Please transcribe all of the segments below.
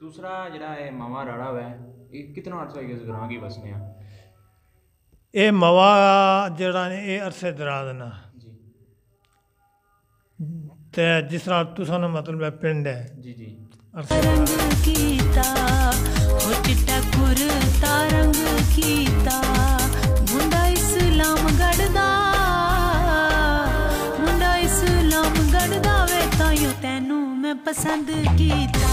ਦੂਸਰਾ ਜਿਹੜਾ ਹੈ ਮਾਵਾ ਰਾੜਾ ਵੈ ਇਹ ਕਿਤਨਾ ਅਰਸਾ ਹੋ ਗਿਆ ਇਸ ਗ੍ਰਾਂ ਕੀ ਵਸਨੇ ਆ? ਇਹ ਮਵਾ ਜਿਹੜਾ ਨੇ ਇਹ ਅਰਸੇ ਦਰਾਜ਼ ਨਾ। ਜੀ। ਤੇ ਜਿਸ ਤਰ੍ਹਾਂ ਤੁਸਾਂ ਨੂੰ ਮਤਲਬ ਹੈ ਪਿੰਡ ਹੈ। ਜੀ ਜੀ। ਅਰਸੇ ਰੰਗ ਕੀਤਾ ਹੋ ਚਿੱਟਾ ਕੁਰਤਾ ਰੰਗ ਕੀਤਾ। मैं पसंद कीता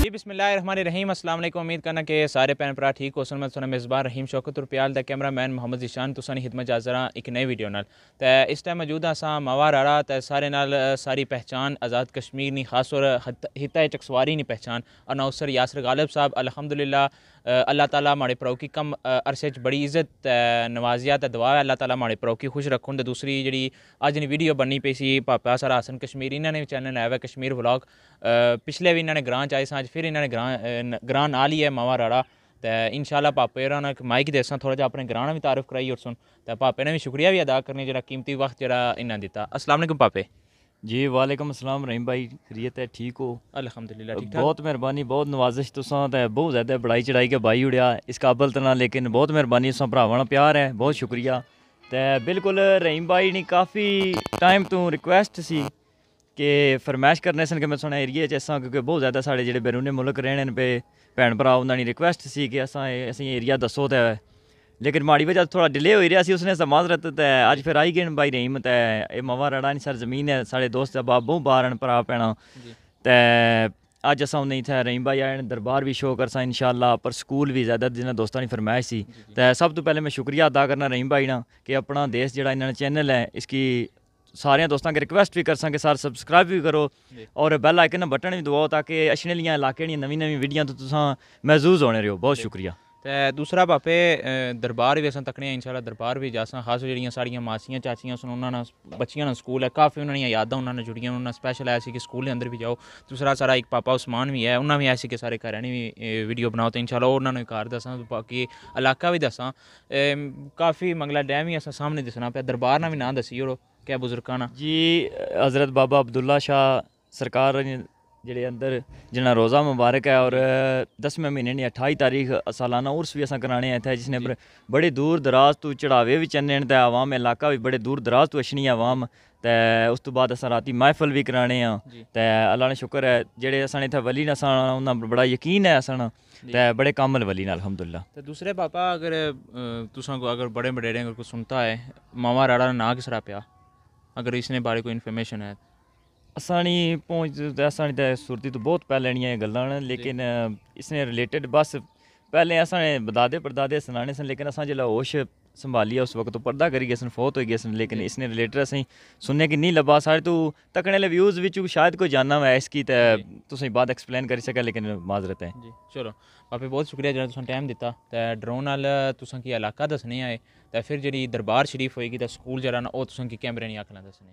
जी बिसमीम उम्मीद करना कि सारे भैन भरा ठीक हो, सुनमत सुना मेजबान रहीम शौकत रुपयाल का कैमरा मैन मोहम्मद ईशान तुसा ने हिदमत जाजरा एक नई वीडियो नाल। तो इस टाइम मौजूद हाँ असा मावा राड़ा तो सारे नाल सारी पहचान आज़ाद कश्मीर नी, खास और हिता चकसवारी नी पहचान। अनाउसर यासर गालिब साहब अलहमदुल्ला अल्लाह ताला माड़े भ्राऊ की कम अरसे च बड़ी इज्जत नवाजिया ते दुआ है अल्लाह ताला माड़े भ्राऊ की खुश रखन ते दूसरी जेह्ड़ी अज्ज दी वीडियो बननी पई सी पापा सारा हसन कश्मीर इन्ना ने चैनल आया हुआ कश्मीर ब्लॉग पिछले बी इन्ना ने ग्रां च आए सां फिर इन्ना ने ग्रां ग्रां नाल ही है मावा राड़ा ते इंशाल्लाह पापे होरें ने माइक देसां थोह्ड़ा जिहा अपने ग्रां ने बी तारीफ कराई और सुन ते पापे ने बी शुक्रिया बी अदा करनी जेह्ड़ा कीमती वक्त जेह्ड़ा इन्ना दित्ता अस्सलाम वालेकुम पापे ਨੇ ਜੀ ਵਾਲੇਕਮ ਅਸਲਾਮ ਰਹੀਮ ਭਾਈ ਖਰੀਅਤ ਹੈ ਠੀਕ ਹੋ? ਅਲਹਮਦੁਲਿਲਾ ਠੀਕ ਠਾਕ? ਬਹੁਤ ਮਿਹਰਬਾਨੀ ਬਹੁਤ ਨਵਾਜ਼ਿਸ਼ ਤੁਸਾਂ ਤੇ ਬਹੁਤ ਜ਼ਿਆਦਾ ਬੜਾਈ ਚੜਾਈ ਕੇ ਭਾਈ ਉੜਿਆ। ਇਸ ਕਾਬਲ ਤਨਾ ਲੇਕਿਨ ਬਹੁਤ ਮਿਹਰਬਾਨੀ ਤੁਸਾਂ ਭਰਾਵਾਂ ਨਾਲ ਪਿਆਰ ਹੈ ਬਹੁਤ ਸ਼ੁਕਰੀਆ। ਤੇ ਬਿਲਕੁਲ ਰਹੀਮ ਭਾਈ ਨੇ ਕਾਫੀ ਟਾਈਮ ਤੋਂ ਰਿਕੁਐਸਟ ਸੀ ਕਿ ਫਰਮਾਇਸ਼ ਕਰਨੇ ਸਨ ਕਿ ਮੈਂ ਸੁਣਾ ਏਰੀਏ ਚ ਅਸਾਂ ਕਿਉਂਕਿ ਬਹੁਤ ਜ਼ਿਆਦਾ ਸਾਡੇ ਜਿਹੜੇ ਬੈਰੂਨੇ ਮੁਲਕ ਰਹਿਣੇ ਨੇ ਪਏ ਭੈਣ ਭਰਾ ਉਹਨਾਂ ਦੀ ਰਿਕੁਐਸਟ ਸੀ ਕਿ ਅਸਾਂ ਅਸੀਂ ਏਰੀਆ ਦੱਸੋ ਤੇ ਲੇਕਿਨ ਮਾੜੀ ਵਜ੍ਹਾ ਥੋੜਾ ਡਿਲੇ ਹੋਈ ਰਿਹਾ ਸੀ ਉਸਨੇ ਸਮਾਜ਼ਰਤ ਤੇ ਅੱਜ ਫਿਰ ਆਈ ਗਏ ਨੇ ਭਾਈ ਰਹੀਮ ਤੇ ਇਹ ਮਵਾ ਰੜਾ ਨਹੀਂ ਸਰ ਜ਼ਮੀਨ ਹੈ ਸਾਡੇ ਦੋਸਤ ਦਾ ਬਾਬੂ ਬਾਰਨ ਭਰਾ ਪੈਣਾ ਤੇ ਅੱਜ ਅਸਾਂ ਨਹੀਂ ਥੇ ਰਹੀਮ ਭਾਈ ਆਏ ਨੇ ਦਰਬਾਰ ਵੀ ਸ਼ੋਅ ਕਰਸਾ ਇਨਸ਼ਾਅੱਲਾ ਪਰ ਸਕੂਲ ਵੀ ਜ਼ਿਆਦਾ ਜਿਨ੍ਹਾਂ ਦੋਸਤਾਂ ਦੀ ਫਰਮਾਇਸ਼ ਸੀ ਤੇ ਸਭ ਤੋਂ ਪਹਿਲੇ ਮੈਂ ਸ਼ੁਕਰੀਆ ਅਦਾ ਕਰਨਾ ਰਹੀਮ ਭਾਈ ਨਾਲ ਕਿ ਆਪਣਾ ਦੇਸ਼ ਜਿਹੜਾ ਇਹਨਾਂ ਦਾ ਚੈਨਲ ਹੈ ਇਸकी ਸਾਰਿਆਂ ਦੋਸਤਾਂ ਕੇ ਰਿਕਵੈਸਟ ਵੀ ਕਰਸਾਂ ਕਿ ਸਰ ਸਬਸਕ੍ਰਾਈਬ ਵੀ ਕਰੋ ਔਰ ਬੈਲ ਆਈਕਨ ਬਟਨ ਵੀ ਦਬਾਓ ਤਾਂ ਕਿ ਅਸ਼ਨੇ ਲੀਆਂ ਇਲਾਕੇ ਦੀਆਂ ਨਵੀਂ ਨਵੀਂ ਵੀਡੀਓ ਤੋਂ ਦੂਸਰਾ ਭਾਪੇ ਦਰਬਾਰ ਵੀ ਅਸਾਂ ਤੱਕਣੇ ਆ ਇਨਸ਼ਾਅੱਲਾ ਦਰਬਾਰ ਵੀ ਜਾਸਾਂ ਖਾਸ ਜਿਹੜੀਆਂ ਸਾਡੀਆਂ ਮਾਸੀਆਂ ਚਾਚੀਆਂ ਸਨ ਉਹਨਾਂ ਨਾਲ ਬੱਚੀਆਂ ਨਾਲ ਸਕੂਲ ਹੈ ਕਾਫੀ ਉਹਨਾਂ ਦੀਆਂ ਯਾਦਾਂ ਉਹਨਾਂ ਨਾਲ ਜੁੜੀਆਂ ਉਹਨਾਂ ਨਾਲ ਸਪੈਸ਼ਲ ਆਇਆ ਸੀ ਕਿ ਸਕੂਲ ਦੇ ਅੰਦਰ ਵੀ ਜਾਓ। ਦੂਸਰਾ ਸਾਰਾ ਇੱਕ ਪਾਪਾ ਉਸਮਾਨ ਵੀ ਹੈ ਉਹਨਾਂ ਵੀ ਆਇਆ ਸੀ ਕਿ ਸਾਰੇ ਘਰਾਂ ਵੀ ਵੀਡੀਓ ਬਣਾਓ ਤੇ ਇਨਸ਼ਾਅੱਲਾ ਉਹਨਾਂ ਨੂੰ ਘਰ ਦੱਸਾਂ ਬਾਕੀ ਇਲਾਕਾ ਵੀ ਦੱਸਾਂ। ਅਮ, ਕਾਫੀ ਮੰਗਲਾ ਡੈਮ ਵੀ ਅਸਾਂ ਸਾਹਮਣੇ ਦਿਸਣਾ ਪਿਆ ਦਰਬਾਰ ਨਾਲ ਵੀ ਨਾਂ ਦਸੀ ਉਹ ਕਿਆ ਬਜ਼ੁਰਗਾਂ ਨਾਲ। ਜੀ ਹਜ਼ਰਤ ਬਾਬਾ ਅਬਦੁੱਲਾ ਸ਼ਾਹ ਸਰਕਾਰ ਜਿਹੜੇ ਅੰਦਰ ਜਿਹਨਾਂ ਰੋਜ਼ਾ ਮੁਬਾਰਕ ਹੈ ਔਰ 10ਵੇਂ ਮਹੀਨੇ ਨੇ 28 ਤਾਰੀਖ ਸਾਲਾਨਾ ਉਰਸ ਵੀ ਅਸਾਂ ਕਰਾਣੇ ਆਇਆ ਥਾ ਜਿਸਨੇ ਬੜੇ ਦੂਰ ਦਰਾਜ਼ ਤੋਂ ਚੜਾਵੇ ਵੀ ਚੰਨਣ ਤੇ ਆਵਾਮ ਇਲਾਕਾ ਵੀ ਬੜੇ ਦੂਰ ਦਰਾਜ਼ ਤੋਂ ਅਸ਼ਨੀ ਆਵਾਮ ਤੇ ਉਸ ਤੋਂ ਬਾਅਦ ਅਸਾਂ ਰਾਤੀ ਮਹਿਫਲ ਵੀ ਕਰਾਣੇ ਆ। ਤੇ ਅੱਲਾ ਨੇ ਸ਼ੁਕਰ ਹੈ ਜਿਹੜੇ ਅਸਾਂ ਇੱਥੇ ਵਲੀ ਨਾਲ ਸਾਂ ਉਹਨਾਂ ਬੜਾ ਯਕੀਨ ਹੈ ਅਸਾਂ ਤੇ ਬੜੇ ਕਾਮਲ ਵਲੀ ਨਾਲ ਅਲਹਮਦੁਲਿਲਾ। ਤੇ ਦੂਸਰੇ ਪਾਪਾ ਅਗਰ ਤੁਸਾਂ ਕੋ ਅਗਰ ਬੜੇ ਮਡੇਰੇ ਕੋ ਸੁਣਤਾ ਹੈ ਮਾਮਾ ਰਾੜਾ ਨਾ ਕਿਸਰਾ ਪਿਆ? ਅਗਰ ਇਸਨੇ ਬਾਰੇ ਕੋਈ ਇਨਫੋਰਮੇਸ਼ਨ ਹੈ ਅਸਾਨੀ ਪਹੁੰਚ ਅਸਾਨੀ ਤਾਂ ਸੁਰਤੀ ਤੋਂ ਬਹੁਤ ਪਹਿਲਾਂ ਨਹੀਂ ਇਹ ਗੱਲਾਂ ਨੇ ਲੇਕਿਨ ਇਸ ਇਸਨੇ ਰਿਲੇਟਡ ਬਸ ਪਹਿਲੇ ਅਸਾਨੇ ਬਦਾਦੇ ਪਰਦਾਦੇ ਸੁਣਾਣੇ ਸਨ ਲੇਕਿਨ ਅਸਾਂ ਜਿਹੜਾ ਹੋਸ਼ ਸੰਭਾਲਿਆ ਉਸ ਵਕਤ ਤੋਂ ਪਰਦਾ ਕਰੀ ਗਏ ਸਨ ਫੋਤ ਹੋ ਗਏ ਸਨ ਲੇਕਿਨ ਇਸਨੇ ਰਿਲੇਟਡ ਅਸੀਂ ਸੁਣਨੇ ਕਿ ਨਹੀਂ ਲੱਭਾ ਸਾਡੇ ਤੋਂ ਤੱਕਣੇ ਲੈ ਵਿਊਜ਼ ਵਿੱਚ ਸ਼ਾਇਦ ਕੋਈ ਜਾਨਣਾ ਹੋਵੇ ਇਸ ਕੀ ਤਾਂ ਤੁਸੀਂ ਬਾਅਦ ਐਕਸਪਲੇਨ ਕਰ ਸਕਾ ਲੇਕਿਨ ਮਾਜ਼ਰਤ ਹੈ। ਜੀ ਚਲੋ ਬਾਪੇ ਬਹੁਤ ਸ਼ੁਕਰੀਆ ਜਿਹੜਾ ਤੁਸੀਂ ਟਾਈਮ ਦਿੱਤਾ ਤੇ ਡਰੋਨ ਨਾਲ ਤੁਸੀਂ ਕੀ ਇਲਾਕਾ ਦੱਸਣੇ ਆਏ ਤੇ ਫਿਰ ਜਿਹੜੀ ਦਰਬਾਰ ਸ਼ਰੀਫ ਹੋਏਗੀ ਤਾਂ ਸਕੂਲ ਜਿਹੜਾ ਨਾ ਉਹ ਤੁਸੀਂ ਕੀ ਕੈਮਰੇ ਨਹੀਂ ਆਖਣਾ ਦੱਸਣੇ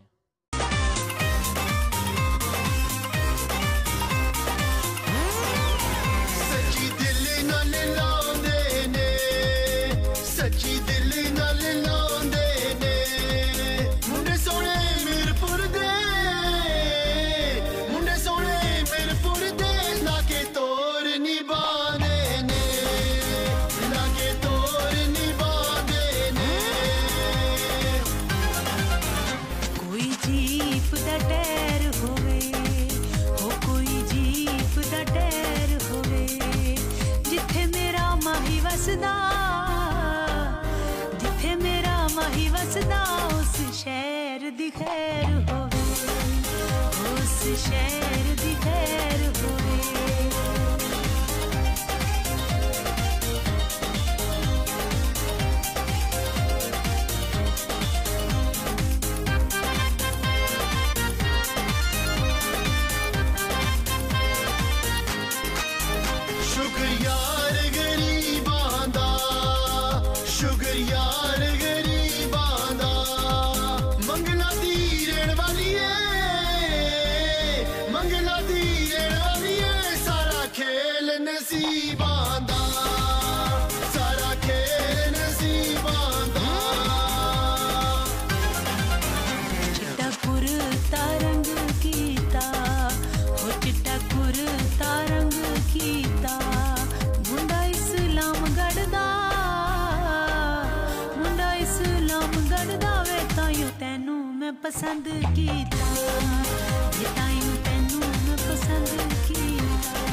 ਦੀ ਖੈਰ ਹੋਵੇ ਉਸ ਸ਼ਹਿਰ ਦੀ ਖੈਰ ਹੋਵੇ ਪਸੰਦ ਕੀਤਾ। ਇਹ ਤਾਈਂ ਤੈਨੂੰ ਪਸੰਦ ਕੀਤਾ।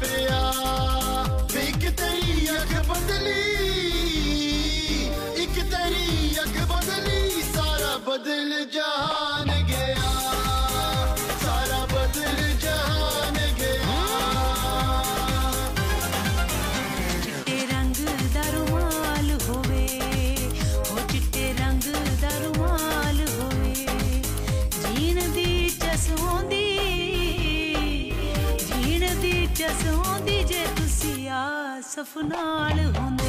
ਪਿਆ ਇੱਕ ਤੇਰੀ ਅੱਖ ਬਦਲੀ ਇੱਕ ਤੇਰੀ ਅੱਖ ਬਦਲੀ ਸਾਰਾ ਬਦਲ ਜਾ। tarafına alı hundi.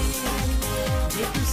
Dedi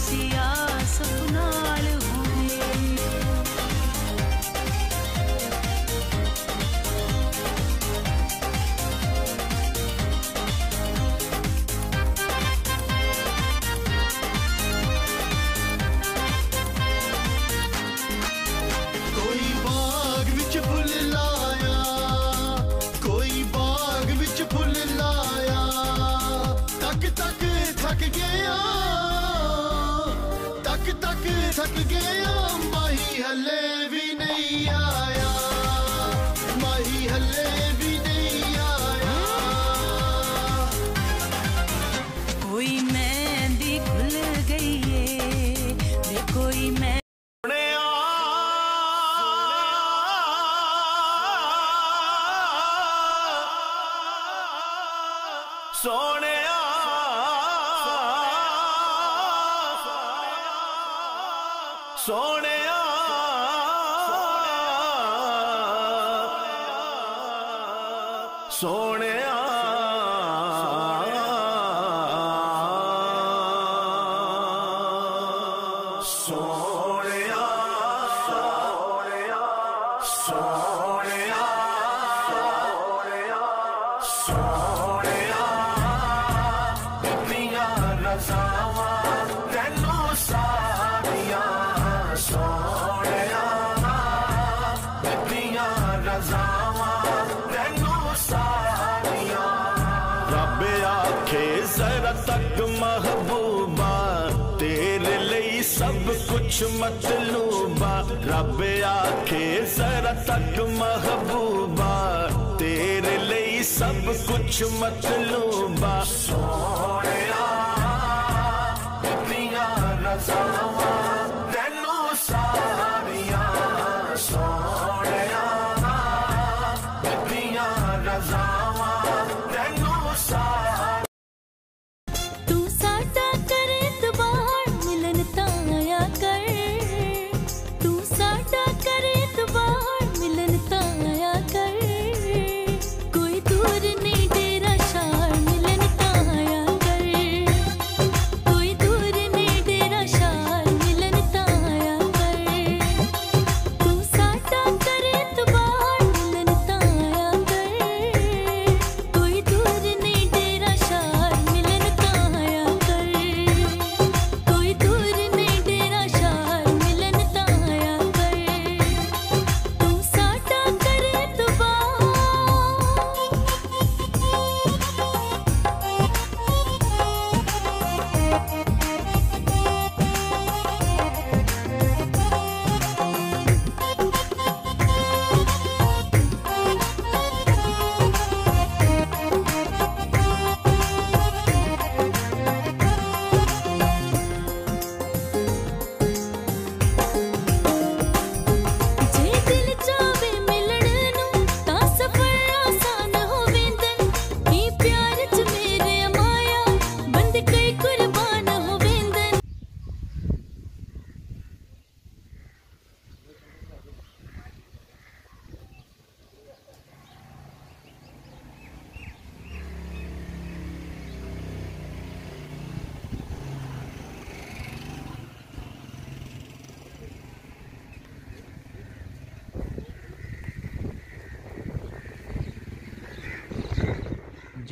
ਬਖਸ਼ ਮਤਲੂਬਾ ਰੱਬ ਆਖੇ ਜ਼ਰਾ ਤੱਕ ਮਹਬੂਬਾ ਤੇਰੇ ਲਈ ਸਭ ਕੁਝ ਮਤਲੂਬਾ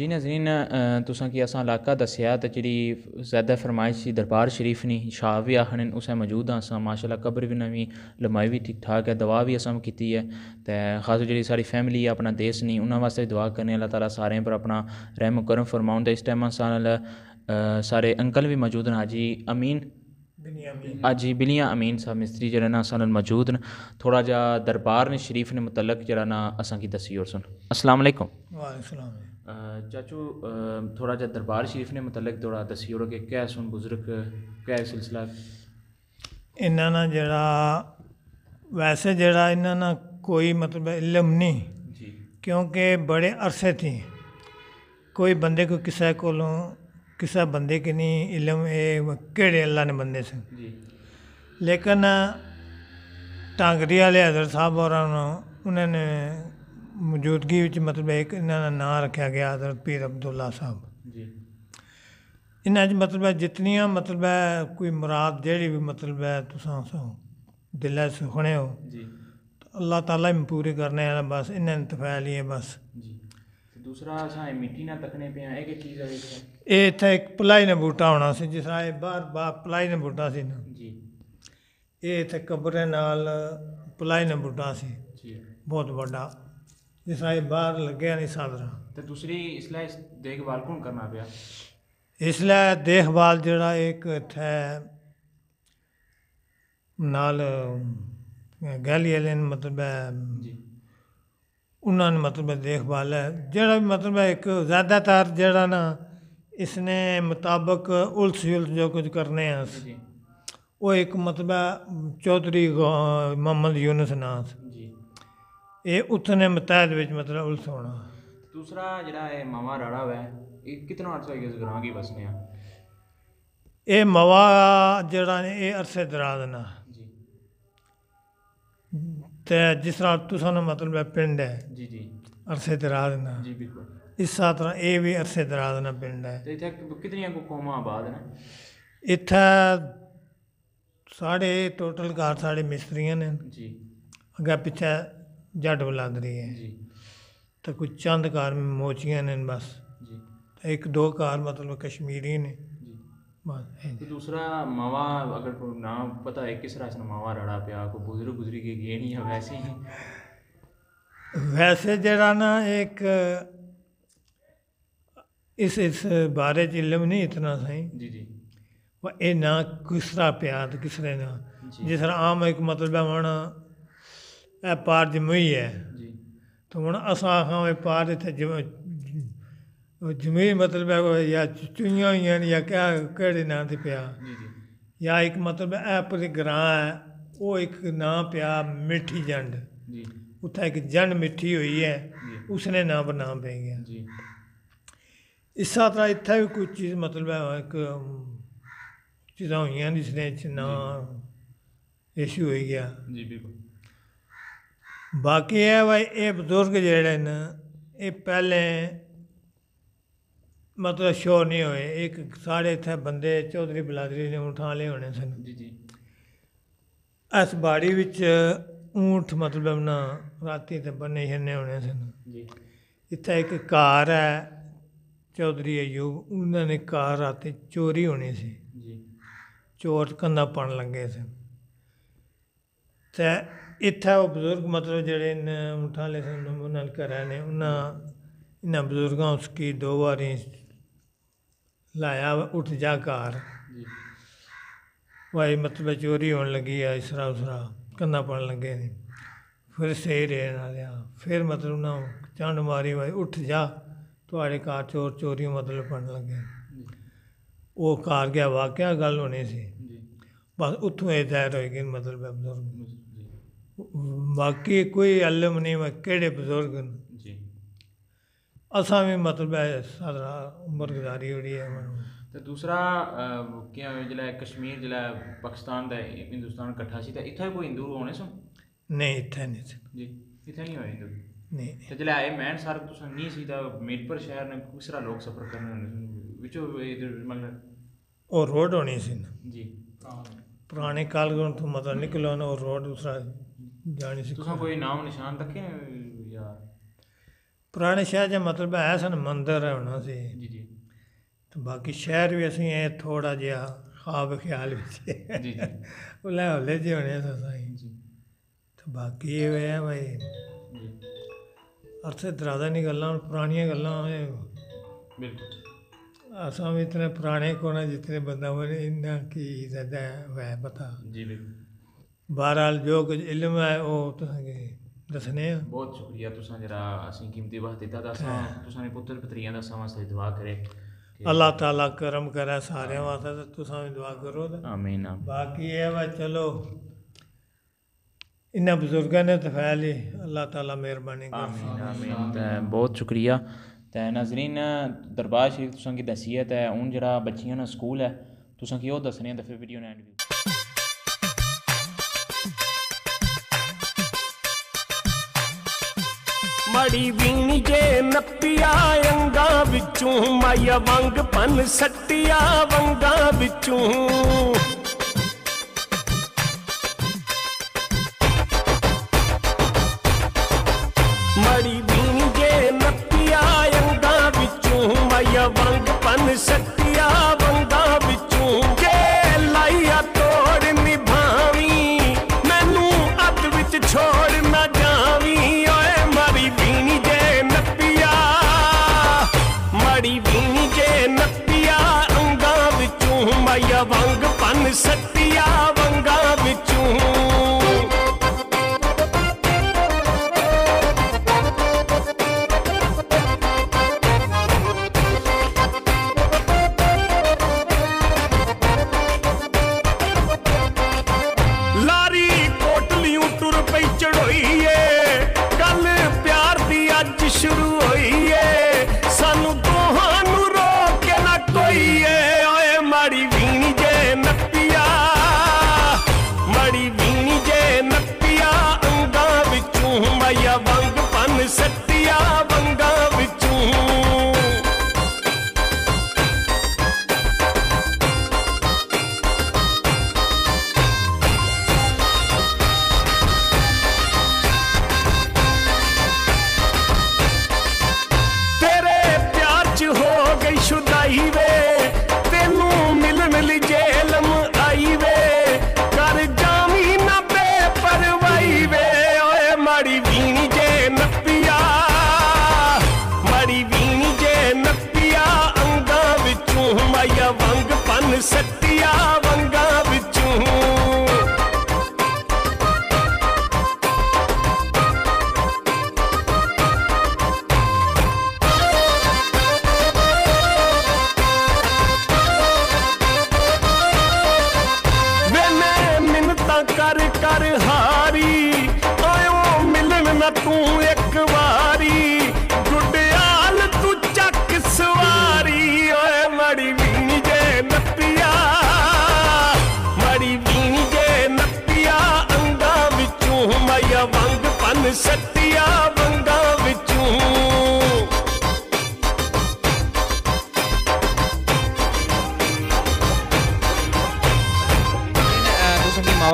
जी नजरीन तुसा कि असां इलाका दसिया तो जी ज़्यादा फरमाइश दरबार शरीफ नहीं शाह भी आखने उस मौजूद हाँ असा माशाल्लाह कब्र भी नवी लमाई भी ठीक ठाक है दवा भी असम की है तो खास जी सारी फैमिली है अपना देश नहीं उन्होंने वास्ते दुआ करने अल्लाह तला सारे पर अपना रहम करम फरमा तो इस टाइम अल सारे अंकल भी मौजूद न, हाजी अमीन। अजी बिलिया अमीन साहब, मिस्त्री जरा ना असल मौजूद न। थोड़ा जा दरबार ने शरीफ ने मुतलक जरा ना असं की दसी और सुन। असलामकुम वालेकुम। चाचू अ, थोड़ा जा दरबार शरीफ ने मुतलक थोड़ा दसी ओड़ो कि क्या सुन बुजुर्ग क्या है सिलसिला ਇਹਨਾਂ ਨਾਲ ਜਿਹੜਾ ਵੈਸੇ ਜਿਹੜਾ ਇਹਨਾਂ ਨਾਲ ਕੋਈ ਮਤਲਬ ਇਲਮ ਨਹੀਂ जी ਕਿਉਂਕਿ ਬੜੇ ਅਰਸੇ ਥੀ ਕੋਈ ਬੰਦੇ ਕੋ ਕਿਸੇ ਕੋਲੋਂ ਕਿਸੇ ਬੰਦੇ ਕਿ ਨਹੀਂ ਇਲਮ ਇਹ ਕਿਹੜੇ ਅੱਲਾ ਨੇ ਬੰਦੇ ਸਨ जी ਲੇਕਿਨ ਟਾਂਗਰੀ ਵਾਲੇ ਹਜ਼ਰਤ ਸਾਹਿਬ ਹੋਰਾਂ ਨੂੰ ਉਹਨਾਂ ਨੇ ਮੌਜੂਦਗੀ ਵਿੱਚ ਮਤਲਬ ਇੱਕ ਇਹਨਾਂ ਦਾ ਨਾਂ ਰੱਖਿਆ ਗਿਆ ਹਜ਼ਰਤ ਪੀਰ ਅਬਦੁੱਲਾ ਸਾਹਿਬ। ਜੀ। ਇਹਨਾਂ 'ਚ ਮਤਲਬ ਹੈ ਮਤਲਬ ਕੋਈ ਮੁਰਾਦ ਜਿਹੜੀ ਵੀ ਮਤਲਬ ਹੈ ਤੁਸੀਂ ਸੋ ਦਿਲਾਂ ਸੁਖਣੇ ਹੋ ਜੀ। ਅੱਲਾਹ ਤਾਲਾ ਹੀ ਪੂਰੇ ਕਰਨੇ ਆ ਬਸ ਇਹਨਾਂ ਨੇ ਤਫੈਲ ਬਸ। ਦੂਸਰਾ ਅਸਾਂ ਇਹ ਮਿੱਟੀ ਨਾਲ ਤਕਨੇ ਪਿਆ ਇਹ ਕੀ ਚੀਜ਼ ਹੈ? ਇਹ ਇੱਥੇ ਇੱਕ ਪਲਾਈ ਨੇ ਬੂਟਾ ਹੋਣਾ ਸੀ ਜਿਸ ਤਰ੍ਹਾਂ ਇਹ ਬਾਹਰ ਬਾਹਰ ਪਲਾਈ ਨੇ ਬੂਟਾ ਸੀ ਨਾ। ਜੀ। ਇਹ ਇੱਥੇ ਕਬਰੇ ਨਾਲ ਪਲਾਈ ਨੇ ਬੂਟਾ ਸੀ। ਜੀ। ਬਹੁਤ ਵੱਡਾ। ਬਾਹਰ ਲੱਗਿਆ ਨਹੀਂ ਸਾਦਰਾ। ਤੇ ਦੂਸਰੀ ਇਸਲਾ ਇਸ ਦੇਖਭਾਲ ਕੌਣ ਕਰਨਾ ਪਿਆ? ਇਸ ਲਈ ਦੇਖਭਾਲ ਜਿਹੜਾ ਇੱਕ ਇੱਥੇ ਨਾਲ ਗੈਲੀ ਵਾਲੇ ਨੇ ਮਤਲਬ ਹੈ ਜੀ। ਉਹਨਾਂ ਨੇ ਮਤਲਬ ਦੇਖਭਾਲ ਹੈ। ਜਿਹੜਾ ਵੀ ਮਤਲਬ ਹੈ ਇੱਕ ਜ਼ਿਆਦਾਤਰ ਜਿਹੜਾ ਨਾ ਇਸਨੇ ਮੁਤਾਬਕ ਉਲਸ ਉਲਸ ਜੋ ਕੁਝ ਕਰਨੇ ਆ ਉਹ ਇੱਕ ਮਤਲਬ ਚੌਧਰੀ ਮੁਹੰਮਦ ਯੂਨਸ ਨਾਂ ਸੀ। ਜੀ ਇਹ ਉਤਨੇ ਮਤਹਿਦ ਵਿੱਚ ਮਤਲਬ ਉਲਸ ਹੋਣਾ। ਦੂਸਰਾ ਜਿਹੜਾ ਇਹ ਮਾਵਾ ਰਾੜਾ ਵੈ ਇਹ ਕਿਤਨਾ ਅਰਸਾ ਇਸ ਗਰਾਂ ਕੀ ਬਸਨੇ ਆ? ਇਹ ਮਵਾ ਜਿਹੜਾ ਨੇ ਇਹ ਅਰਸੇ ਦਰਾਜ਼ ਨਾ। ਜੀ। ਤੇ ਜਿਸ ਤਰ੍ਹਾਂ ਤੁਸਾਂ ਨੂੰ ਮਤਲਬ ਹੈ ਪਿੰਡ ਹੈ ਜੀ ਜੀ। ਅਰਸੇ ਦਰਾਜ਼ ਨਾ। ਜੀ ਬਿਲਕੁਲ। ਇਸ ਤਰ੍ਹਾਂ ਇਹ ਵੀ ਅਰਸੇ ਦਰਾਜ਼ ਨਾ ਪਿੰਡ ਹੈ। ਤੇ ਇੱਥੇ ਕਿਤਨੀਆਂ ਕੋ ਕੌਮਾਂ ਆਬਾਦ ਨੇ? ਇੱਥੇ ਸਾਡੇ ਟੋਟਲ ਘਰ ਸਾਡੇ ਮਿਸਤਰੀਆਂ ਨੇ। ਜੀ। ਅੱਗੇ ਪਿੱਛੇ ਜੱਟ ਬਲਾਦਰੀ ਹੈ ਜੀ ਤੇ ਕੁਝ ਚੰਦ ਘਰ ਮੋਚੀਆਂ ਨੇ ਬਸ ਜੀ ਤੇ ਇੱਕ ਦੋ ਘਰ ਮਤਲਬ ਕਸ਼ਮੀਰੀ ਨੇ ਜੀ ਬਸ ਇੰਝ। ਤੇ दूसरा मावा अगर को नाम पता है किस रास मावा रड़ा पिया को बुजुर्ग गुजरी के गे नहीं है वैसे ही ਵੈਸੇ ਜਿਹੜਾ ਨਾ ਇੱਕ ਇਸ ਇਸ ਬਾਰੇ ਚ ਇਲਮ ਨਹੀਂ ਇਤਨਾ ਸਹੀ जी जी ਵਾ ਇਹ ਨਾ ਕਿਸ ਤਰ੍ਹਾਂ ਪਿਆ ਤੇ ਕਿਸ ਤਰ੍ਹਾਂ ਨਾ ਜੀ। ਜਿਸ ਤਰ੍ਹਾਂ ਆਮ ਇੱਕ ਮਤਲਬ ਹੈ ਹੁਣ ਇਹ ਪਾਰ ਜਮਈ ਹੈ जी ਤੇ ਹੁਣ ਅਸਾਂ ਆਖਾਂ ਇਹ ਪਾਰ ਇੱਥੇ ਜਮ- ਉਹ ਜ਼ਮੀਨ ਮਤਲਬ ਹੈ ਉਹ ਜਾਂ ਚੁਈਆਂ ਹੋਈਆਂ ਨੇ ਜਾਂ ਕਿਆ ਕਿਹੜੇ ਨਾਂ ਤੇ ਪਿਆ। ਜੀ ਜੀ। ਜਾਂ ਇੱਕ ਮਤਲਬ ਇਹ ਪੂਰੇ ਗ੍ਰਾਂ ਹੈ ਉਹ ਇੱਕ ਨਾਂ ਪਿਆ ਮਿੱਠੀ ਜੰਡ। ਜੀ। ਉੱਥੇ ਇੱਕ ਜੰਡ ਮਿੱਠੀ ਹੋਈ ਹੈ ਉਸਨੇ ਨਾਂ ਪਰ ਨਾਮ ਪੈ ਗਿਆ। ਜੀ। ਇਸ ਤਰ੍ਹਾਂ ਇੱਥੇ ਵੀ ਕੋਈ ਚੀਜ਼ ਮਤਲਬ ਹੈ ਇੱਕ ਚੀਜ਼ਾਂ ਹੋਈਆਂ ਜਿਸ ਨੇ ਚ ਨਾਂ ਇਸ਼ੂ ਹੋ ਗਿਆ। ਜੀ ਬਿਲਕੁਲ। ਬਾਕੀ ਇਹ ਵਾ ਇਹ ਬਜ਼ੁਰਗ ਜਿਹੜੇ ਨੇ ਇਹ ਪਹਿਲੇ ਮਤਲਬ ਸ਼ੋਰ ਨਹੀਂ ਹੋਏ। ਇੱਕ ਸਾਡੇ ਇੱਥੇ ਬੰਦੇ ਚੌਧਰੀ ਬਲਾਦਰੀ ਨੇ ਉਠਾ ਲਏ ਹੋਣੇ ਸਨ। ਜੀ ਜੀ। ਇਸ ਬਾੜੀ ਵਿੱਚ ਊਂਠ ਮਤਲਬ ਨਾ ਰਾਤੀ ਤੇ ਬੰਨੇ ਛੰਨੇ ਹੋਣੇ ਸਨ। ਜੀ। ਇੱਥੇ ਇੱਕ ਘਰ ਹੈ ਚੌਧਰੀ ਅਯੂਬ ਉਹਨਾਂ ਨੇ ਘਰ ਰਾਤੀ ਚੋਰੀ ਹੋਣੀ ਸੀ। ਜੀ। ਚੋਰ ਕੰਦਾ ਪਣ ਲੱਗੇ ਸਨ। ਤੇ ਇੱਥੇ ਉਹ ਬਜ਼ੁਰਗ ਮਤਲਬ ਜਿਹੜੇ ਨੇ ਊਂਠਾਂ ਉਹਨਾਂ ਨਾਲ ਘਰਾਂ ਨੇ ਉਹਨਾਂ ਇਹਨਾਂ ਬਜ਼ੁਰਗਾਂ ਉਸ ਕੀ ਦੋ ਵਾਰੀ ਲਾਇਆ ਉੱਠ ਜਾ ਘਰ। ਵਾਈ ਮਤਲਬ ਚੋਰੀ ਹੋਣ ਲੱਗੀ ਆ ਇਸਰਾ ਉਸਰਾ ਕੰਨਾ ਪਣ ਲੱਗੇ ਨੇ। ਫਿਰ ਸਹੀ ਰਹਿਣ ਵਾਲਿਆ ਫਿਰ ਮਤਲਬ ਨਾ ਚੰਡ ਮਾਰੀ ਵਾਈ ਉੱਠ ਜਾ ਤੁਹਾਡੇ ਘਰ ਚੋਰ ਚੋਰੀ ਮਤਲਬ ਪਣ ਲੱਗੇ। ਉਹ ਘਰ ਗਿਆ ਵਾਕਿਆ ਗੱਲ ਹੋਣੀ ਸੀ। ਬਸ ਉੱਥੋਂ ਇਹ ਹੋਈ ਕਿ ਮਤਲਬ ਬਜ਼ੁਰਗ। ਬਾਕੀ ਕੋਈ ਇਲਮ ਨਹੀਂ ਵਾ ਕਿਹੜੇ ਬਜ਼ੁਰਗ ਜੀ। ਅਸਾਂ ਵੀ ਮਤਲਬ ਹੈ ਸਾਡਾ ਉਮਰ ਗੁਜ਼ਾਰੀ ਹੋਈ ਹੈ ਮੈਨੂੰ। ਤੇ ਦੂਸਰਾ ਕੀ ਜਿਹੜਾ ਕਸ਼ਮੀਰ ਜਿਹੜਾ ਪਾਕਿਸਤਾਨ ਦਾ ਹਿੰਦੁਸਤਾਨ ਇਕੱਠਾ ਸੀ ਤਾਂ ਇੱਥੇ ਕੋਈ ਹਿੰਦੂ ਹੋਣੇ ਸਨ? ਨਹੀਂ ਇੱਥੇ ਨਹੀਂ ਸੀ। ਜੀ ਇੱਥੇ ਨਹੀਂ ਹੋਏ ਹਿੰਦੂ? ਨਹੀਂ। ਤੇ ਜਿਹੜਾ ਇਹ ਮੈਨ ਸਰ ਤੁਸੀਂ ਨਹੀਂ ਸੀ ਤਾਂ ਮੀਰਪੁਰ ਸ਼ਹਿਰ ਨੇ ਕਿਸ ਤਰ੍ਹਾਂ ਲੋਕ ਸਫ਼ਰ ਕਰਨੇ ਵਿੱਚੋਂ ਇਹ ਮਤਲਬ ਉਹ ਰੋਡ ਹੋਣੀ ਸੀ ਜੀ। ਪੁਰਾਣੇ। ਕਾਲਗੋਂ ਤੋਂ ਮਤਲਬ ਨਿਕਲੋ ਨਾ ਉਹ ਰੋਡ ਦੂਸਰਾ ਜਾਣੀ ਸੀ ਤੁਸੀਂ ਕੋਈ ਨਾਮ ਨਿਸ਼ਾਨ ਰੱਖੇ ਨੇ ਜਾਂ? ਪੁਰਾਣੇ ਸ਼ਹਿਰ ਦਾ ਮਤਲਬ ਹੈ ਸਨ ਮੰਦਰ ਹੋਣਾ ਸੀ ਜੀ ਜੀ। ਤੇ ਬਾਕੀ ਸ਼ਹਿਰ ਵੀ ਅਸੀਂ ਇਹ ਥੋੜਾ ਜਿਹਾ ਖਾਬ ਖਿਆਲ ਵਿੱਚ ਜੀ ਜੀ। ਉਹ ਲੈ ਹੌਲੇ ਜਿਹੇ ਹੋਣੇ ਸਸਾਈ ਜੀ। ਤੇ ਬਾਕੀ ਇਹ ਹੈ ਭਾਈ ਜੀ। ਅਰਥੇ ਦਰਾਦਾ ਨਹੀਂ ਗੱਲਾਂ ਪੁਰਾਣੀਆਂ ਗੱਲਾਂ ਬਿਲਕੁਲ। ਅਸਾਂ ਵੀ ਇਤਨੇ ਪੁਰਾਣੇ ਕੋਨਾ ਜਿਤਨੇ ਬੰਦਾ ਬਣੇ ਇੰਨਾ ਕੀ ਜ਼ਿਆਦਾ ਹੈ ਪਤਾ। ਜੀ ਬਿਲਕੁਲ। ਬਹਰਾਲ ਜੋ ਕੁਝ ਇਲਮ ਹੈ ਉਹ ਤੁਸੀਂ ਦੱਸਨੇ ਆ ਬਹੁਤ ਸ਼ੁਕਰੀਆ ਤੁਸੀਂ ਜਿਹੜਾ ਅਸੀਂ ਕੀਮਤੀ ਵਕਤ ਦਿੱਤਾ ਦਾ ਸਾਂ ਤੁਸੀਂ ਨੇ ਪੁੱਤਰ ਪਤਰੀਆਂ ਦਾ ਸਮਾਂ ਸੇ ਦੁਆ ਕਰੇ ਕਿ- ਅੱਲਾਹ ਤਾਲਾ ਕਰਮ ਕਰੇ ਸਾਰਿਆਂ ਵਾਸਤੇ ਤੇ ਤੁਸੀਂ ਵੀ ਦੁਆ ਕਰੋ ਤੇ ਆਮੀਨ ਆਮੀਨ। ਬਾਕੀ ਇਹ ਵਾ ਚਲੋ ਇਹਨਾਂ ਬਜ਼ੁਰਗਾਂ ਨੇ ਤਫੈਲ ਹੀ ਅੱਲਾਹ ਤਾਲਾ ਮਿਹਰਬਾਨੀ ਕਰੇ ਆਮੀਨ ਆਮੀਨ ਤੇ ਬਹੁਤ ਸ਼ੁਕਰੀਆ ਤੇ ਨਾਜ਼ਰੀਨ ਦਰਬਾਰ ਸ਼ਰੀਫ ਤੁਸਾਂ ਕੀ ਦਸੀ ਹੈ ਤੇ ਹੁਣ ਜਿਹੜਾ ਬੱਚੀਆਂ ਦਾ ਸਕੂਲ ਹੈ ਤੁਸਾਂ ਕੀ ਉਹ ਦੱਸਣੇ ਤਾਂ ਫਿਰ ਵੀਡੀਓ ਨੇ ਐਂਡ ਵੀ ਮੜੀ ਵੀਣੀ ਜੇ ਨੱਪਿਆ ਅੰਗਾਂ ਵਿੱਚੋਂ ਮਾਇਆ ਵਾਂਗ ਪਨ ਸੱਟਿਆ ਵੰਗਾਂ ਵਿੱਚੋਂ। ਵੰਗ ਪਨ ਵੰਗਾਂ ਵਿੱਚੋਂ। ਲਾਰੀ ਕੋਟਲੀਆਂ ਟੁਰ ਪਈ ਚੜੋਈਏ। ਗੱਲ ਪਿਆਰ ਦੀ ਅੱਜ ਸ਼ੁਰੂ ਹੋਈ ਹੋਈਏ। ਸਾਨੂੰ ਦੋਹਾਂ ਨੂੰ ਰੋਕ ਕੇ ਨਾ ਕੋਈਏ ਓਏ ਮਾੜੀ ਵੀਣੀ ਜੇ ਨੱਪਿਆ ਮਾੜੀ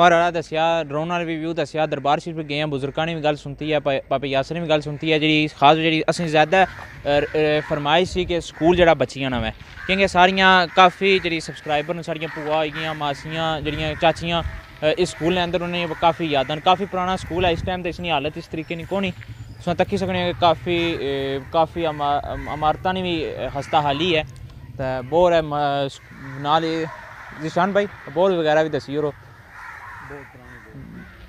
ਤੁਸੀਂ ਕੀ ਮਾਵਾ ਰਾੜਾ ਦੱਸਿਆ ਡਰੋਨ ਨਾਲ ਵੀ ਵਿਊ ਦੱਸਿਆ ਦਰਬਾਰ ਸ਼ਰੀਫ ਗਏ ਆ ਬਜ਼ੁਰਗਾਂ ਨੇ ਵੀ ਗੱਲ ਸੁਣਤੀ ਹੈ ਪਾ- ਪਾਪਾ ਯਾਸਰ ਨੇ ਵੀ ਗੱਲ ਸੁਣਤੀ ਹੈ ਜਿਹੜੀ ਖਾਸ ਜਿਹੜੀ ਅਸੀਂ ਜ਼ਿਆਦਾ ਅ, ਅ, ਫਰਮਾਇਸ਼ ਸੀ ਕਿ ਸਕੂਲ ਜਿਹੜਾ ਬੱਚੀਆਂ ਨਾਲ ਹੈ। ਕਿਉਂਕਿ ਸਾਰੀਆਂ ਕਾਫੀ ਜਿਹੜੀ ਸਬਸਕ੍ਰਾਈਬਰ ਨੇ ਸਾਡੀਆਂ ਭੂਆ ਹੈਗੀਆਂ ਮਾਸੀਆਂ ਜਿਹੜੀਆਂ ਚਾਚੀਆਂ ਅ, ਇਸ ਸਕੂਲ ਦੇ ਅੰਦਰ ਉਹਨੇ ਕਾਫੀ ਯਾਦਾਂ ਨੇ। ਕਾਫੀ ਪੁਰਾਣਾ ਸਕੂਲ ਹੈ ਇਸ ਟਾਈਮ ਤੇ ਇਸਨੀ ਹਾਲਤ ਇਸ ਤਰੀਕੇ ਨਹੀਂ। ਕੋਣੀ ਸੋ ਤੱਕੀ ਸਕਣੇ ਕਿ ਕਾਫੀ ਅ, ਕਾਫੀ ਅਮਾ- ਅਮ- ਇਮਾਰਤਾਂ ਨੇ ਵੀ ਅ, ਹਸਤਾ ਹਾਲੀ ਹੈ। ਤਾਂ ਬੋਰ ਹੈ ਮ- ਸ- ਨਾਲ ਹੀ ਜਿਸ਼ਾਨ ਭਾਈ ਬੋਰ ਵਗੈਰਾ ਵੀ ਦਸੀ ਰੋ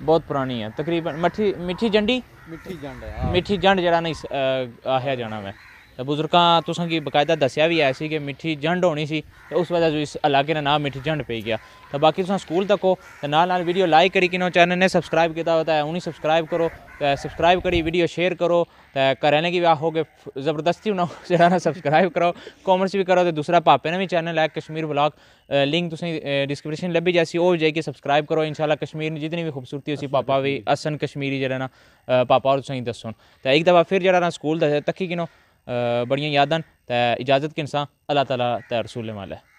ਬਹੁਤ ਪੁਰਾਣੀ ਹੈ। ਤਕਰੀਬਨ ਮੱਠੀ ਮਿੱਠੀ ਜੰਡੀ? ਮਿੱਠੀ ਜੰਡ ਹੈ ਮਿੱਠੀ ਜੰਡ ਜਿਹੜਾ ਨਹੀਂ ਸ- ਅਹ ਆਹਿਆ ਜਾਣਾ ਮੈਂ। ਤਾਂ ਬਜ਼ੁਰਗਾਂ ਤੁਸਾਂ ਕੀ ਬਕਾਇਦਾ ਦੱਸਿਆ ਵੀ ਐ ਸੀ ਕਿ ਮਿੱਠੀ ਜੰਡ ਹੋਣੀ ਸੀ ਤੇ ਉਸ ਵਜ੍ਹਾ ਤੋਂ ਇਸ ਇਲਾਕੇ ਦਾ ਨਾਮ ਮਿੱਠੀ ਜੰਡ ਪਈ ਗਿਆ। ਤਾਂ ਬਾਕੀ ਤੁਸੀਂ ਸਕੂਲ ਤੱਕ ਹੋ ਤੇ ਨਾਲ ਨਾਲ ਵੀਡੀਓ ਲਾਈਕ ਕਰੀ ਕਿਨੋ ਚੈਨਲ ਨੇ ਸਬਸਕ੍ਰਾਈਬ ਕੀਤਾ ਹੋਤਾ ਹੈ ਉਹਨੀ ਸਬਸਕ੍ਰਾਈਬ ਕਰੋ ਤੇ ਸਬਸਕ੍ਰਾਈਬ ਕਰੀ ਵੀਡੀਓ ਸ਼ੇਅਰ ਕਰੋ ਤੇ ਘਰਾਂ ਨੇ ਕੀ ਵਿਆਹ ਹੋ ਗਏ ਫ- ਜ਼ਬਰਦਸਤੀ ਉਹਨਾਂ ਜਿਹੜਾ ਨਾ ਸਬਸਕ੍ਰਾਈਬ ਕਰੋ ਕਾਮਰਸ ਵੀ ਕਰੋ ਤੇ ਦੂਸਰਾ ਪਾਪੇ ਨੇ ਵੀ ਚੈਨਲ ਹੈ ਕਸ਼ਮੀਰ ਵਲੌਗ ਲਿੰਕ ਤੁਸੀਂ ਡਿਸਕ੍ਰਿਪਸ਼ਨ ਲੱਭੀ ਜਾਸੀ ਉਹ ਜਾਈ ਕੇ ਸਬਸਕ੍ਰਾਈਬ ਕਰੋ ਇਨਸ਼ਾਅੱਲਾ ਕਸ਼ਮੀਰ ਦੀ ਜਿਤਨੀ ਵੀ ਖੂਬਸੂਰਤੀ ਹੋਸੀ ਪਾਪਾ ਵੀ ਅਸਨ ਕਸ਼ਮੀਰੀ ਜਿਹੜਾ ਨਾ ਅ, ਪਾਪਾ और ਤੁਸੀਂ ਦੱਸੋ। ਤੇ ਇੱਕ ਦਫਾ ਫਿਰ ਜਿਹੜਾ ਨਾ ਸਕੂਲ ਦਾ ਤੱਕੀ ਕਿਨੋ ਅ,